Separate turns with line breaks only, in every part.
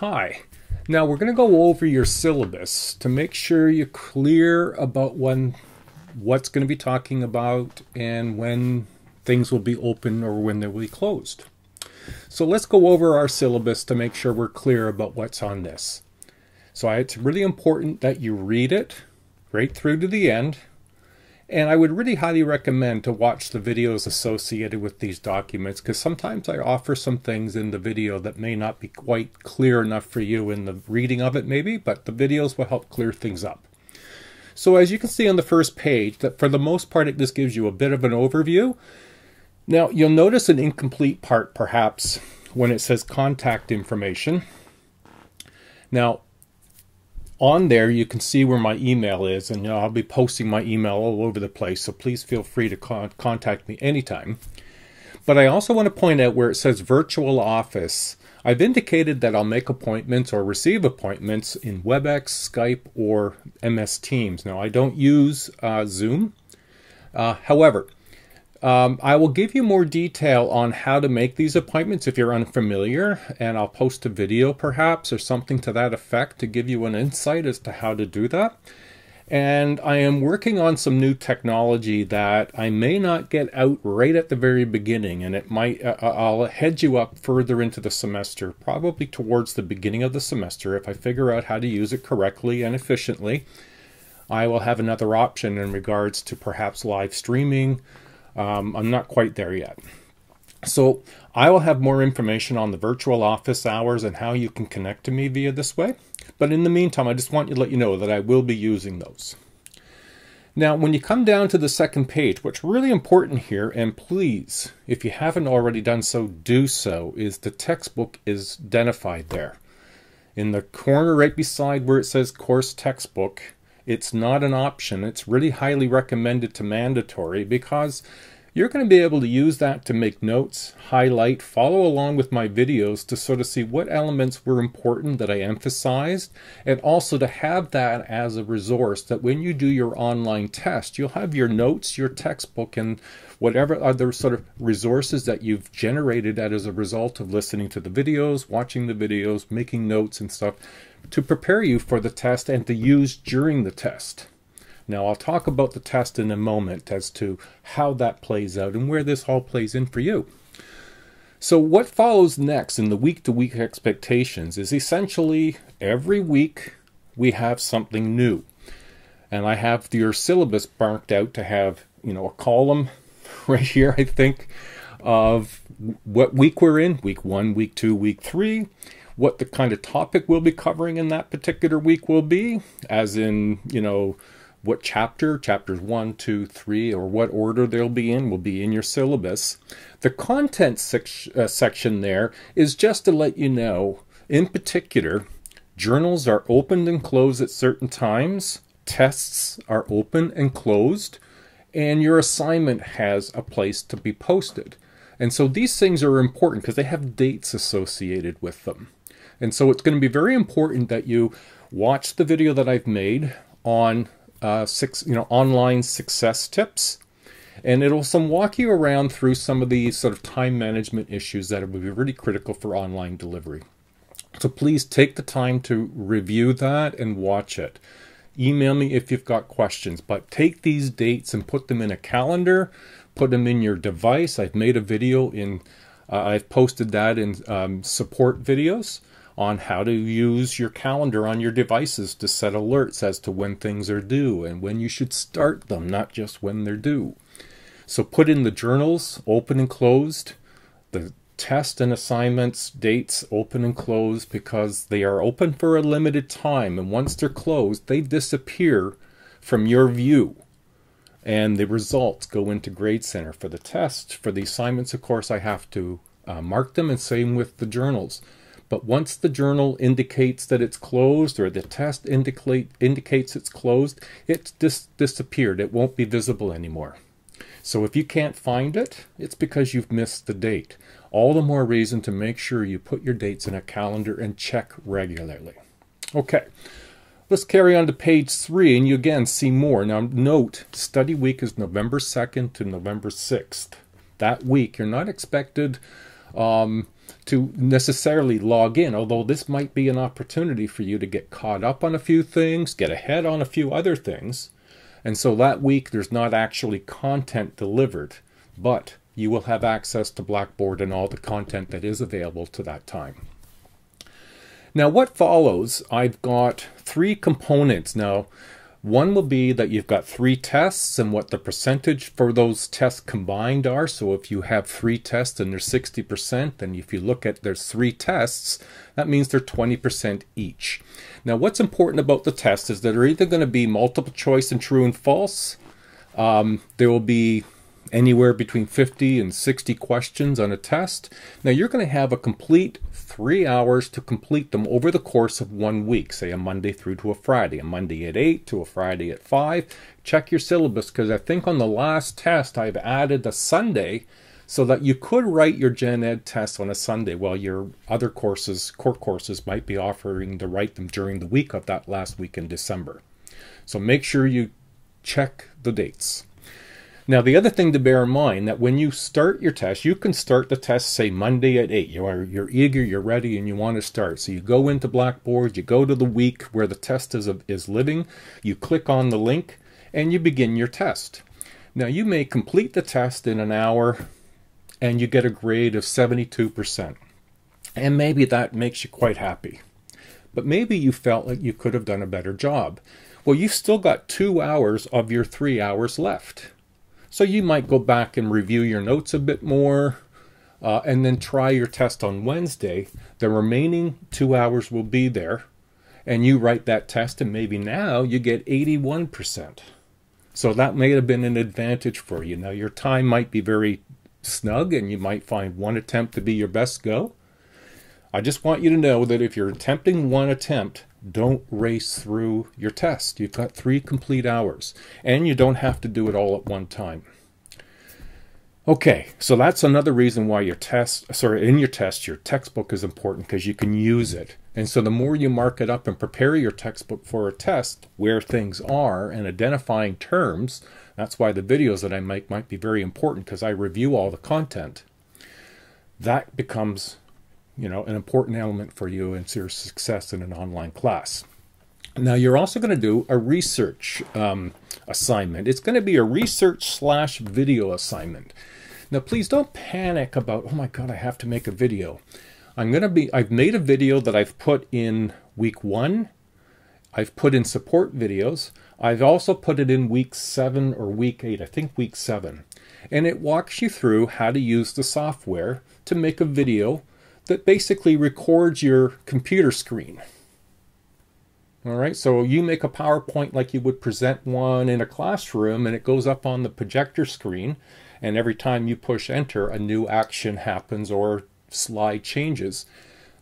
Hi. Now we're going to go over your syllabus to make sure you're clear about when what's going to be talking about and when things will be open or when they will be closed. So let's go over our syllabus to make sure we're clear about what's on this. So it's really important that you read it right through to the end and I would really highly recommend to watch the videos associated with these documents because sometimes I offer some things in the video that may not be quite clear enough for you in the reading of it maybe, but the videos will help clear things up. So as you can see on the first page, that for the most part it just gives you a bit of an overview. Now you'll notice an incomplete part perhaps when it says contact information. Now on there you can see where my email is and you know, I'll be posting my email all over the place so please feel free to con contact me anytime. But I also want to point out where it says virtual office. I've indicated that I'll make appointments or receive appointments in WebEx, Skype, or MS Teams. Now I don't use uh, Zoom. Uh, however, um, I will give you more detail on how to make these appointments if you're unfamiliar, and I'll post a video perhaps or something to that effect to give you an insight as to how to do that. And I am working on some new technology that I may not get out right at the very beginning, and it might, uh, uh I'll head you up further into the semester, probably towards the beginning of the semester if I figure out how to use it correctly and efficiently. I will have another option in regards to perhaps live streaming um, I'm not quite there yet. So I will have more information on the virtual office hours and how you can connect to me via this way. But in the meantime, I just want to let you know that I will be using those. Now, when you come down to the second page, what's really important here, and please, if you haven't already done so, do so, is the textbook is identified there. In the corner right beside where it says course textbook, it's not an option. It's really highly recommended to mandatory because you're going to be able to use that to make notes, highlight, follow along with my videos to sort of see what elements were important that I emphasized, and also to have that as a resource that when you do your online test, you'll have your notes, your textbook, and whatever other sort of resources that you've generated as a result of listening to the videos, watching the videos, making notes and stuff to prepare you for the test and to use during the test. Now, I'll talk about the test in a moment as to how that plays out and where this all plays in for you. So, what follows next in the week to week expectations is essentially every week we have something new. And I have your syllabus marked out to have, you know, a column right here, I think, of what week we're in week one, week two, week three what the kind of topic we'll be covering in that particular week will be, as in, you know, what chapter, chapters one, two, three, or what order they'll be in will be in your syllabus. The content sec- uh, section there is just to let you know, in particular, journals are opened and closed at certain times, tests are open and closed, and your assignment has a place to be posted. And so these things are important because they have dates associated with them. And so it's going to be very important that you watch the video that I've made on uh, six, you know, online success tips. And it'll some walk you around through some of the sort of time management issues that would be really critical for online delivery. So please take the time to review that and watch it. Email me if you've got questions, but take these dates and put them in a calendar, put them in your device. I've made a video in, uh, I've posted that in um, support videos on how to use your calendar on your devices to set alerts as to when things are due and when you should start them, not just when they're due. So put in the journals, open and closed, the test and assignments dates open and closed because they are open for a limited time and once they're closed they disappear from your view and the results go into grade center for the test for the assignments of course i have to uh, mark them and same with the journals but once the journal indicates that it's closed or the test indicate, indicates it's closed, it's dis- disappeared. It won't be visible anymore. So if you can't find it, it's because you've missed the date. All the more reason to make sure you put your dates in a calendar and check regularly. Okay, let's carry on to page three, and you again see more. Now, note study week is November 2nd to November 6th. That week, you're not expected. Um, to necessarily log in, although this might be an opportunity for you to get caught up on a few things, get ahead on a few other things. And so that week there's not actually content delivered, but you will have access to Blackboard and all the content that is available to that time. Now, what follows, I've got three components. Now, one will be that you've got three tests and what the percentage for those tests combined are. So if you have three tests and they're 60%, then if you look at there's three tests, that means they're 20% each. Now what's important about the test is that they're either going to be multiple choice and true and false. Um, there will be anywhere between 50 and 60 questions on a test. Now you're going to have a complete three hours to complete them over the course of one week, say a Monday through to a Friday, a Monday at 8 to a Friday at 5. Check your syllabus because I think on the last test I've added a Sunday so that you could write your gen ed test on a Sunday while your other courses, core courses, might be offering to write them during the week of that last week in December. So make sure you check the dates. Now, the other thing to bear in mind that when you start your test, you can start the test, say Monday at 8. You are, you're eager, you're ready, and you want to start. So you go into Blackboard, you go to the week where the test is, is living, you click on the link, and you begin your test. Now, you may complete the test in an hour, and you get a grade of 72%. And maybe that makes you quite happy. But maybe you felt like you could have done a better job. Well, you've still got two hours of your three hours left. So you might go back and review your notes a bit more uh, and then try your test on Wednesday. The remaining two hours will be there and you write that test and maybe now you get 81%. So that may have been an advantage for you. Now your time might be very snug and you might find one attempt to be your best go. I just want you to know that if you're attempting one attempt, don't race through your test. You've got three complete hours, and you don't have to do it all at one time. Okay, so that's another reason why your test, sorry, in your test, your textbook is important because you can use it. And so the more you mark it up and prepare your textbook for a test where things are and identifying terms, that's why the videos that I make might be very important because I review all the content. That becomes you know, an important element for you and your success in an online class. Now you're also going to do a research um, assignment. It's going to be a research slash video assignment. Now please don't panic about, oh my God, I have to make a video. I'm going to be, I've made a video that I've put in week one. I've put in support videos. I've also put it in week seven or week eight, I think week seven. And it walks you through how to use the software to make a video that basically records your computer screen. All right, so you make a PowerPoint like you would present one in a classroom, and it goes up on the projector screen. And every time you push enter, a new action happens or slide changes.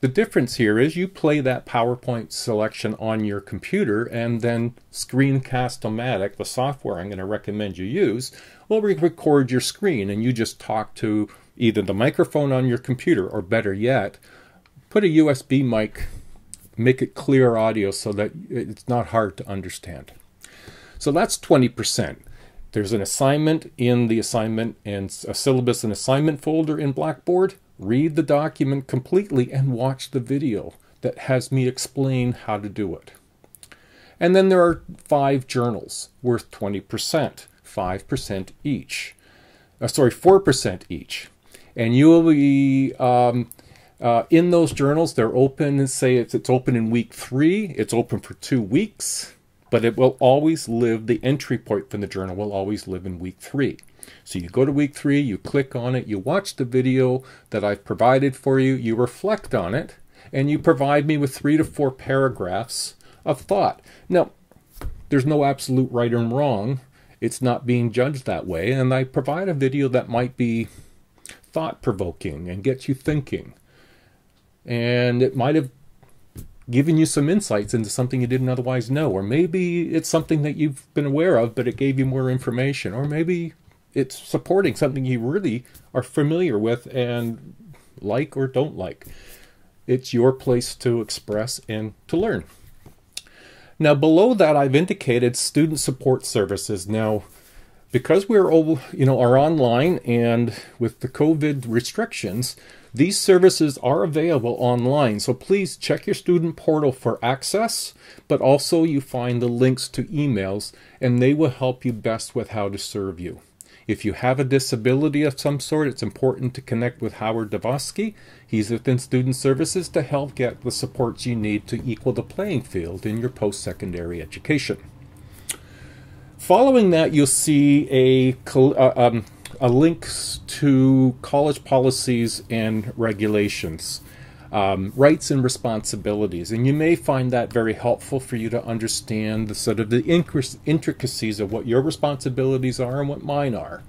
The difference here is you play that PowerPoint selection on your computer, and then Screencast-O-Matic, the software I'm going to recommend you use, will record your screen, and you just talk to either the microphone on your computer or better yet, put a USB mic, make it clear audio so that it's not hard to understand. So that's 20%. There's an assignment in the assignment and a syllabus and assignment folder in Blackboard. Read the document completely and watch the video that has me explain how to do it. And then there are five journals worth 20%, 5% each. Uh, sorry, 4% each and you will be um, uh, in those journals. They're open. And say it's it's open in week three. It's open for two weeks, but it will always live. The entry point from the journal will always live in week three. So you go to week three, you click on it, you watch the video that I've provided for you, you reflect on it, and you provide me with three to four paragraphs of thought. Now, there's no absolute right and wrong. It's not being judged that way, and I provide a video that might be thought provoking and gets you thinking. And it might have given you some insights into something you didn't otherwise know. Or maybe it's something that you've been aware of, but it gave you more information. Or maybe it's supporting something you really are familiar with and like or don't like. It's your place to express and to learn. Now, below that, I've indicated student support services. Now, because we're you know, are online and with the COVID restrictions, These services are available online, so please check your student portal for access, but also you find the links to emails and they will help you best with how to serve you. If you have a disability of some sort, it's important to connect with Howard Davosky. He's within Student Services to help get the supports you need to equal the playing field in your post secondary education. Following that, you'll see a, uh, um, a links to college policies and regulations, um, rights and responsibilities, and you may find that very helpful for you to understand the sort of the intricacies of what your responsibilities are and what mine are,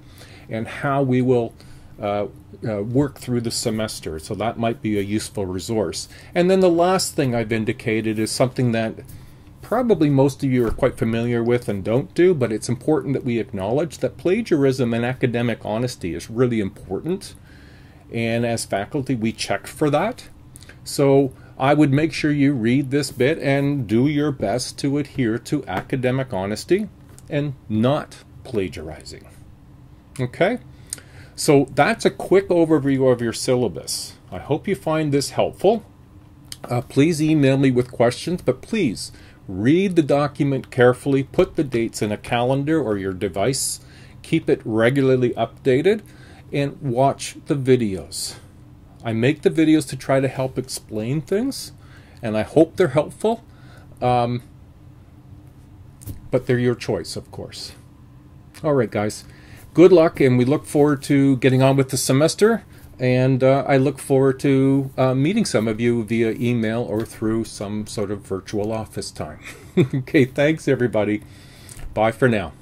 and how we will uh, uh, work through the semester. So that might be a useful resource. And then the last thing I've indicated is something that probably most of you are quite familiar with and don't do, but it's important that we acknowledge that plagiarism and academic honesty is really important. And as faculty, we check for that. So I would make sure you read this bit and do your best to adhere to academic honesty and not plagiarizing. Okay? So that's a quick overview of your syllabus. I hope you find this helpful. Uh, please email me with questions, but please Read the document carefully, put the dates in a calendar or your device, keep it regularly updated, and watch the videos. I make the videos to try to help explain things, and I hope they're helpful. Um, but they're your choice, of course. All right, guys. Good luck, and we look forward to getting on with the semester. And uh, I look forward to uh, meeting some of you via email or through some sort of virtual office time. okay, thanks everybody. Bye for now.